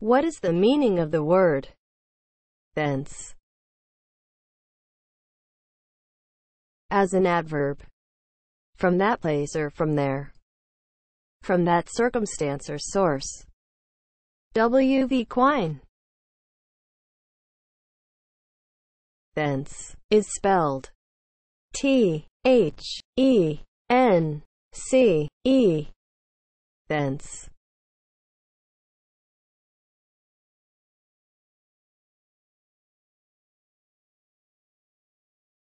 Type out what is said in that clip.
What is the meaning of the word thence? As an adverb. From that place or from there. From that circumstance or source. W. V. Quine. Thence is spelled T H E N C E. Thence.